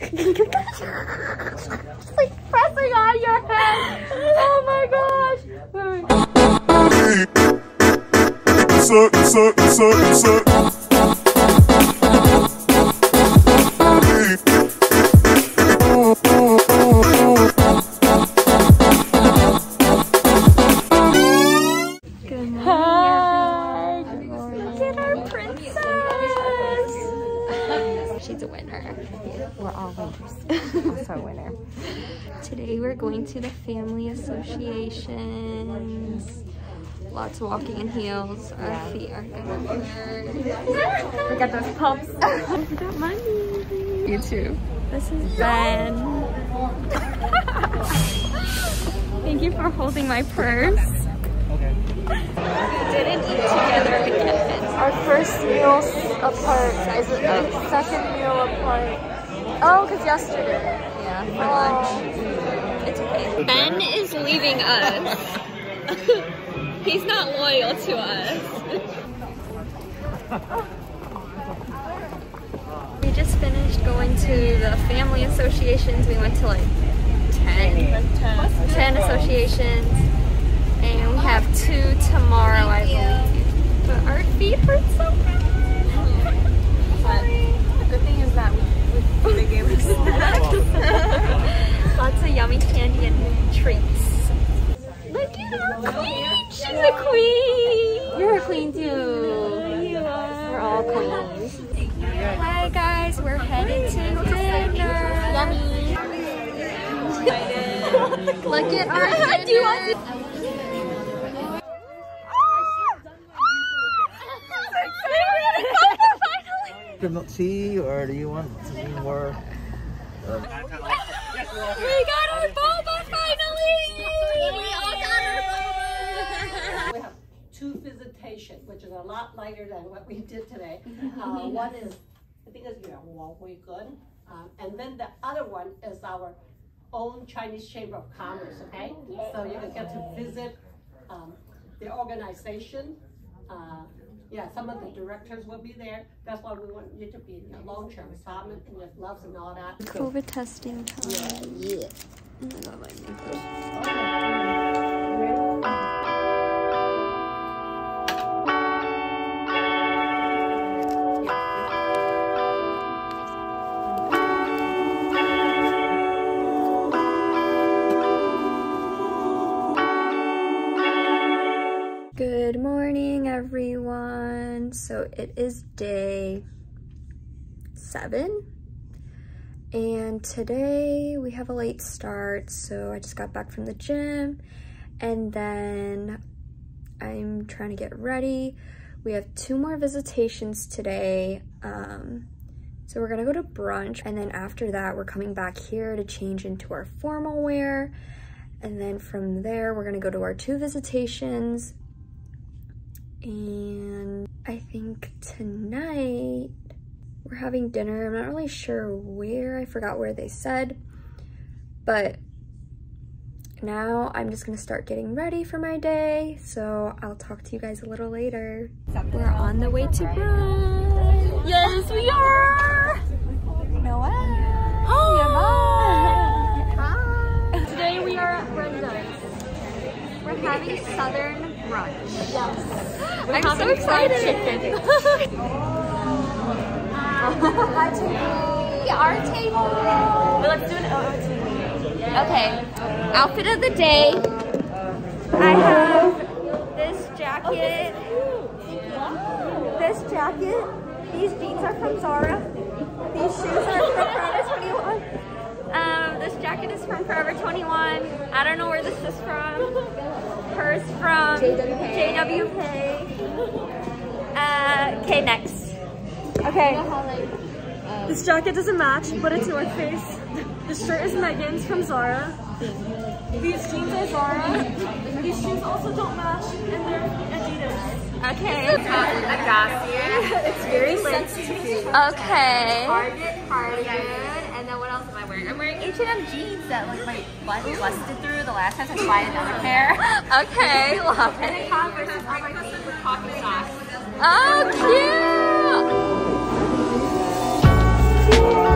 It's like pressing on your head. Oh my gosh. Suck, suck, suck, suck. She's a winner. We're all winners. also a winner. Today we're going to the family associations. Lots of walking in heels. Our feet are gonna hurt. we got those pumps. we got money. You too. This is Ben. Thank you for holding my purse. Didn't eat together again. Our first meal apart is it the second meal apart? Oh, because yesterday. Yeah, for lunch. It's okay. Ben is leaving us. He's not loyal to us. we just finished going to the family associations. We went to like 10, 10 associations. And we have two tomorrow, I believe. But our feet hurt so bad. The good thing is that we, we, they gave us snacks. Lots of yummy candy and treats. Look at our queen! She's a queen! You're a queen too. You are. We're all queens. Hi guys, we're headed to dinner. Yummy. Look at our dinner. Milk tea, or do you want some more? We got our boba finally! We all got our boba! We have two visitation, which is a lot lighter than what we did today. Uh, one is, I think it's Yuan Wang Hui Gun. Um, and then the other one is our own Chinese Chamber of Commerce, okay? So you can get to visit, um, the organization. Uh, yeah, some of the directors will be there. That's why we want you to be in the long-term summit with gloves and all that. COVID testing time. Yeah. Oh my god, my makeup. It is day seven. And today we have a late start. So I just got back from the gym and then I'm trying to get ready. We have two more visitations today. Um, so we're gonna go to brunch and then after that, we're coming back here to change into our formal wear. And then from there, we're gonna go to our two visitations and I think tonight we're having dinner. I'm not really sure where, I forgot where they said, but now I'm just gonna start getting ready for my day. So I'll talk to you guys a little later. We're on the way to brunch. Yes, we are. Noah. Hi. Today we are at Brenda's. We're having Southern brunch. Yes. I'm so excited. Chicken. our table. Our table. let's do an OOTD. Okay. Outfit of the day. I have this jacket. This jacket. These jeans are from Zara. These shoes are from Forever 21. Um, this jacket is from Forever 21. I don't know where this is from. Hers from JWK. Uh, okay, next. Okay. This jacket doesn't match, but it's North Face. This shirt is Megan's from Zara. These jeans are Zara. These shoes also don't match, and they're Adidas. Okay. I got you. It's very sensitive. Okay. Target, Target, and then what else wearing? I'm wearing H&M jeans that like my butt busted through the last time, I buy another pair. Okay, love And it. then Converse is my jeans with pocket socks. Oh, cute.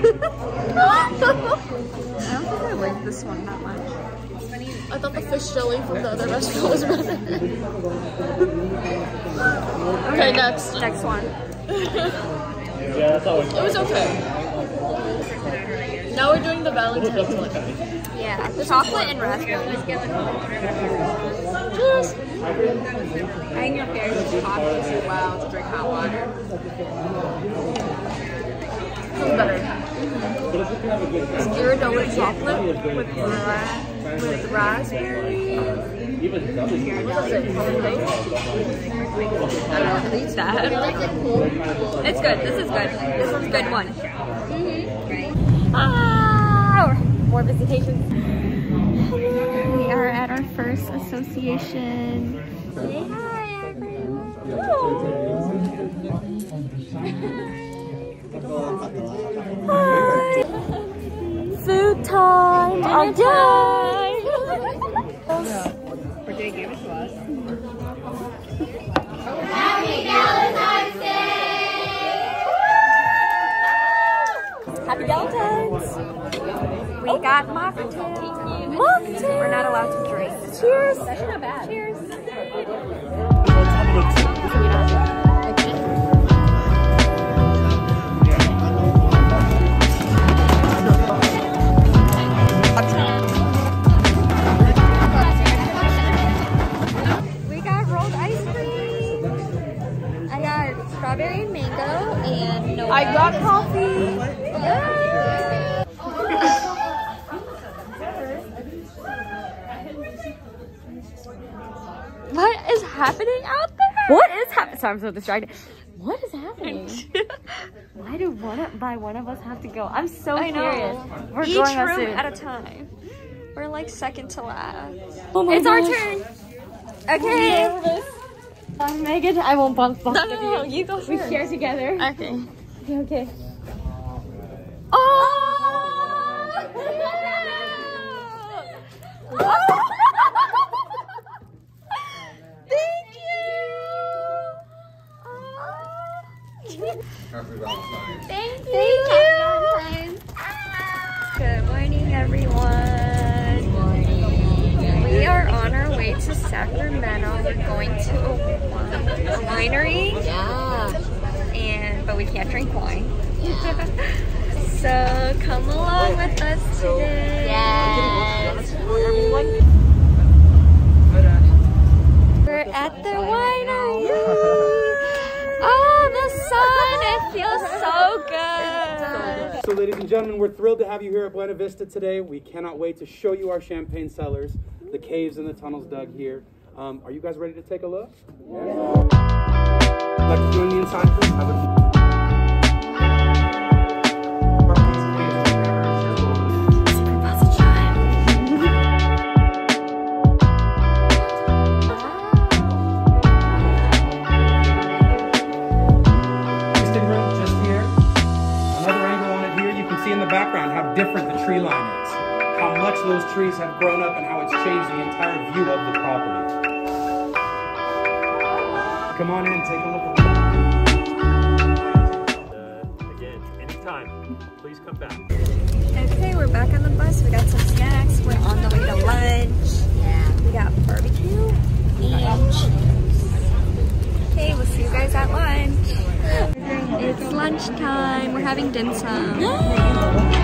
Don't think I like this one that much. I thought the fish jelly from the other restaurant was better. okay, next. Next one. It was okay. Now we're doing the Valentine's one. Yeah, chocolate and raspberry. Cheers. I think your should coffee as well to drink hot water. Feels better. Ghirardelli chocolate with, ra- with raspberry. Is? I don't know, that. It's good. This is good. This one's a good one. Ah, more visitations. We are at our first association. Say hi, everyone. Hi. Food time. Dinner time. Happy Valentine's. Day! Happy Valentine's! We got mocktail. Mocktail. We're not allowed to drink. Cheers. That's not bad. Cheers. I'm so distracted. What is happening? Why do one of, by one of us have to go? I'm so I know. curious. We're Each going room soon. at a time. We're like second to last. Oh it's our turn. Okay. I'm Megan. I won't bump bump No, no, no, you. you go We share together. Okay. Okay, okay. Thank you. Thank you. Good morning, everyone. We are on our way to Sacramento. We're going to a, a winery. Yeah. and but we can't drink wine. so come along with us today. Yes. We're at the winery. Oh, the sun! It feels so good. So, ladies and gentlemen, we're thrilled to have you here at Buena Vista today. We cannot wait to show you our champagne cellars, the caves and the tunnels dug here. Um, are you guys ready to take a look? Yeah. Like to join me inside, please? In the background how different the tree line is. How much those trees have grown up and how it's changed the entire view of the property. Come on in, take a look at Uh, again, anytime, please come back. Okay, we're back on the bus. We got some snacks. We're on the way to lunch. Yeah. We got barbecue lunchtime. We're having dim sum.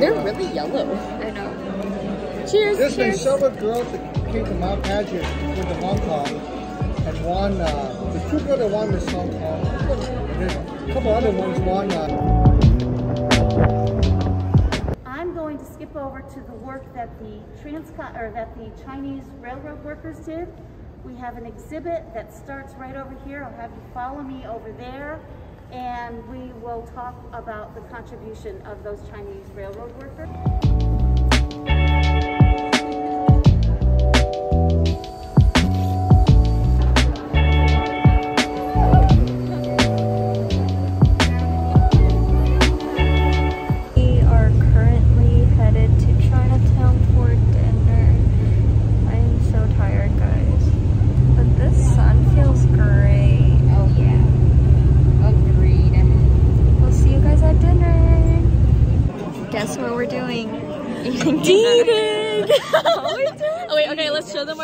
They're really yellow. I know. Cheers. There's been cheers. several girls that came to Mount Pageant with the Hong Kong and one, uh, the two girls that won Miss Hong Kong. And there's a couple other ones won. Uh, over to the work that the Transcon, or that the Chinese railroad workers did. We have an exhibit that starts right over here. I'll have you follow me over there. And we will talk about the contribution of those Chinese railroad workers.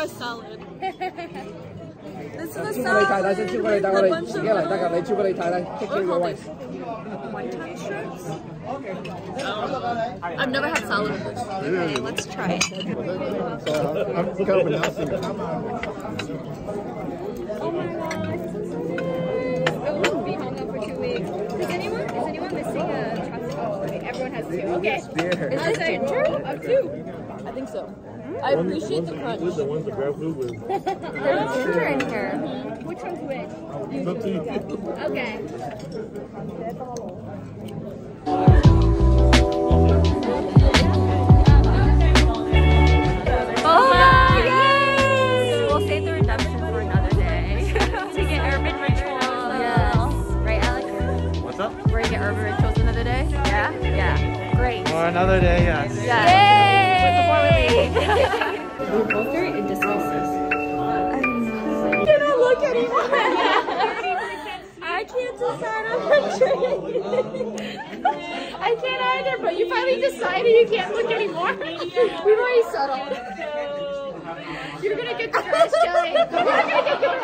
Show them our salad. This is the 过嚟睇睇 salad 先，超过嚟 with 睇 a 我哋 bunch 自己嚟得 of 㗎，你超过嚟睇睇，take care of your wife。 wonton strips. I've never had salad. Okay, let's try it. So I'm kind of announcing it. Oh my gosh, this is so good. I won't be hung up for two weeks. Does anyone, is anyone missing a chopstick? Oh, okay, everyone has two. Okay. Is this ginger? Of two. I think so. I appreciate the crunch. the ones that grab food with. There's ginger in here. Which one's which? It's up to you. Okay. Oh, oh yay! We'll save the redemption for another day. to get urban rituals. Yes. Right, Alex? What's up? We're gonna get urban rituals another day? Yeah? Yeah. Great. For another day, yes. Yay! We're both very indecisive. I cannot look anymore. I can't decide on a drink. I can't either, but you finally decided you can't look anymore. We've already settled. You're gonna get the dress, Kelly. You're gonna get the